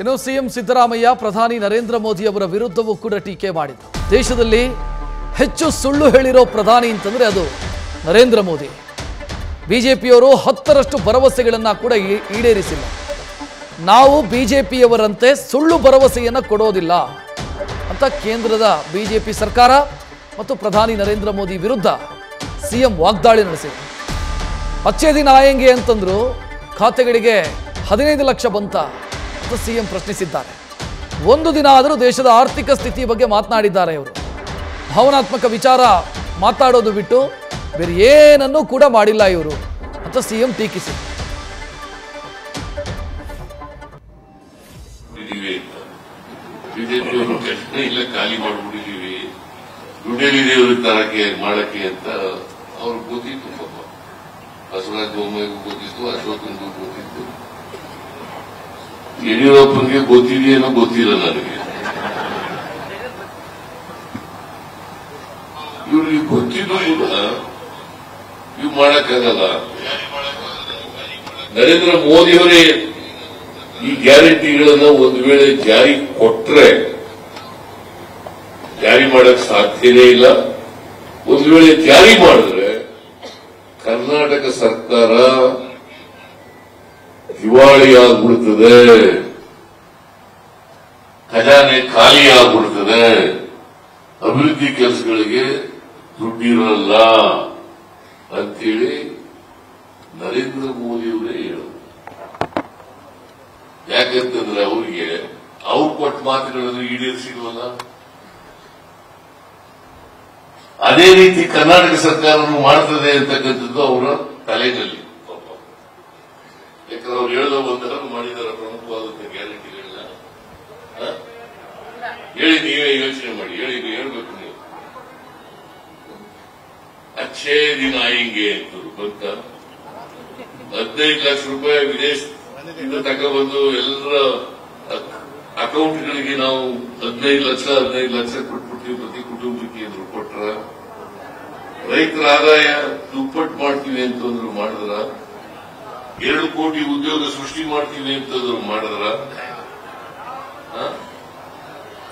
ಇನ್ನು ಸಿಎಂ ಸಿದ್ದರಾಮಯ್ಯ, ಪ್ರಧಾನಿ ನರೇಂದ್ರ ಮೋದಿ ಅವರ ವಿರುದ್ಧವೂ ಕೂಡ ಟೀಕೆ ಮಾಡಿದರು. ದೇಶದಲ್ಲಿ ಹೆಚ್ಚು ಸುಳ್ಳು ಹೇಳಿರೋ ಪ್ರಧಾನಿ ಅಂತಂದ್ರೆ ಅದು ನರೇಂದ್ರ ಮೋದಿ. ಬಿಜೆಪಿಯವರು ಹತ್ತರಷ್ಟು ಭರವಸೆಗಳನ್ನ ಕೂಡ ಈಡೇರಿಸಿಲ್ಲ. ನಾವು ಬಿಜೆಪಿಯವರಂತೆ ಸುಳ್ಳು ಭರವಸೆಯನ್ನು ಕೊಡೋದಿಲ್ಲ ಅಂತ ಕೇಂದ್ರದ ಬಿಜೆಪಿ ಸರ್ಕಾರ ಮತ್ತು ಪ್ರಧಾನಿ ನರೇಂದ್ರ ಮೋದಿ ವಿರುದ್ಧ ಸಿಎಂ ವಾಗ್ದಾಳಿ ನಡೆಸಿದರು ಅಚ್ಚೇ ದಿನ ಆಯಂಗೆ ಅಂತಂದ್ರು, ಖಾತೆಗಳಿಗೆ ಹದಿನೈದು ಲಕ್ಷ ಬಂತ. ಅಂತ ಸಿಎಂ ಪ್ರಶ್ನಿಸಿದ್ದಾರೆ. ಒಂದು ದಿನ ಆದರೂ ದೇಶದ ಆರ್ಥಿಕ ಸ್ಥಿತಿ ಬಗ್ಗೆ ಮಾತನಾಡಿದ್ದಾರೆ ಇವರು. ಭಾವನಾತ್ಮಕ ವಿಚಾರ ಮಾತಾಡೋದು ಬಿಟ್ಟು ಬೇರೆ ಏನನ್ನೂ ಕೂಡ ಮಾಡಿಲ್ಲ ಇವರು ಅಂತ ಸಿಎಂ ಟೀಕಿಸಿ. ಕೆಲಸ ಇಲ್ಲ, ಖಾಲಿ ತರಕ್ಕೆ, ಮಾಡಕ್ಕೆ ಅಂತ ಅವ್ರಿಗೆ ಗೊತ್ತಿತ್ತು ಬಸವರಾಜ ಬೊಮ್ಮಾಯಿಗೂ ಗೊತ್ತಿತ್ತು ಅಶೋಕನಿಗೂ ಯಡಿಯೂರಪ್ಪನಿಗೆ ಗೊತ್ತಿದೆಯೇನೋ ಗೊತ್ತಿಲ್ಲ ನನಗೆ ಇವ್ರಿಗೆ ಗೊತ್ತಿದ್ದು ಇಲ್ಲ ಇವ್ ಮಾಡಕ್ಕಾಗಲ್ಲ. ನರೇಂದ್ರ ಮೋದಿಯವರೇ ಈ ಗ್ಯಾರಂಟಿಗಳನ್ನ ಒಂದು ವೇಳೆ ಜಾರಿ ಕೊಟ್ರೆ, ಜಾರಿ ಮಾಡಕ್ ಸಾಧ್ಯನೇ ಇಲ್ಲ. ಒಂದು ವೇಳೆ ಜಾರಿ ಮಾಡಿದ್ರೆ ಕರ್ನಾಟಕ ಸರ್ಕಾರ ದಿವಾಳಿ ಆಗ್ಬಿಡ್ತದೆ ಖಜಾನೆ ಖಾಲಿ ಆಗ್ಬಿಡ್ತದೆ ಅಭಿವೃದ್ಧಿ ಕೆಲಸಗಳಿಗೆ ದುಡ್ಡಿರಲ್ಲ ಅಂತೇಳಿ ನರೇಂದ್ರ ಮೋದಿಯವರೇ ಹೇಳ ಯಾಕಂತಂದ್ರೆ ಅವರಿಗೆ ಅವ್ರು ಕೊಟ್ಟ ಮಾತುಗಳನ್ನು ಈಡೇರಿಸಿಲ್ವಲ್ಲ ಅದೇ ರೀತಿ ಕರ್ನಾಟಕ ಸರ್ಕಾರವನ್ನು ಮಾಡ್ತದೆ ಅಂತಕ್ಕಂಥದ್ದು ಅವರ ತಲೆನಲ್ಲಿ. ಪಾಪ. ಯಾಕಂದ್ರೆ ಅವ್ರು ಹೇಳೋ ಒಂದರ ಮಾಡಿದಾರ ಗ್ಯಾರಂಟಿ ಹ? ಹೇಳಿ, ನೀವೇ ಯೋಚನೆ ಮಾಡಿ. ಹೇಳಿ ಹೇಳ್ಬೇಕು ನೀವು. ಅಚ್ಚೇ ದಿನ ಹಿಂಗೆ ಅಂತರು ಬಂತ ಹದಿನೈದು ಲಕ್ಷ ರೂಪಾಯಿ ವಿದೇಶದಿಂದ ತಗೊಬಂದು ಎಲ್ಲರ ಅಕೌಂಟ್ಗಳಿಗೆ ನಾವು ಹದಿನೈದು ಲಕ್ಷ ಹದಿನೈದು ಲಕ್ಷ ಕೊಟ್ಬಿಡ್ತೀವಿ ಪ್ರತಿ ಕುಟುಂಬಕ್ಕೆ ಅಂದ್ರು ಕೊಟ್ರ. ರೈತರ ಆದಾಯ ದುಪ್ಪಟ್ಟು ಮಾಡ್ತೀವಿ ಅಂತಂದ್ರು ಮಾಡಿದ್ರ ಎರಡು ಕೋಟಿ ಉದ್ಯೋಗ ಸೃಷ್ಟಿ ಮಾಡ್ತೀವಿ ಅಂತ ಮಾಡಿದ್ರ?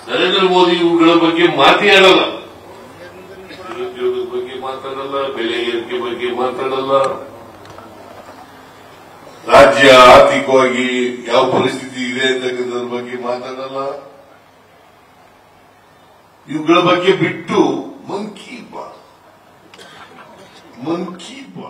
ನರೇಂದ್ರ ಮೋದಿ ಇವುಗಳ ಬಗ್ಗೆ ಮಾತಾಡಲ್ಲ ನಿರುದ್ಯೋಗದ ಬಗ್ಗೆ ಮಾತಾಡಲ್ಲ, ಬೆಲೆ ಏರಿಕೆ ಬಗ್ಗೆ ಮಾತಾಡಲ್ಲ. ರಾಜ್ಯ ಆರ್ಥಿಕವಾಗಿ ಯಾವ ಪರಿಸ್ಥಿತಿ ಇದೆ ಅಂತಕ್ಕಂಥದ್ರ ಬಗ್ಗೆ ಮಾತಾಡಲ್ಲ. ಇವುಗಳ ಬಗ್ಗೆ ಬಿಟ್ಟು ಮಂಕಿ ಬಾ ಮಂಕಿ ಬಾ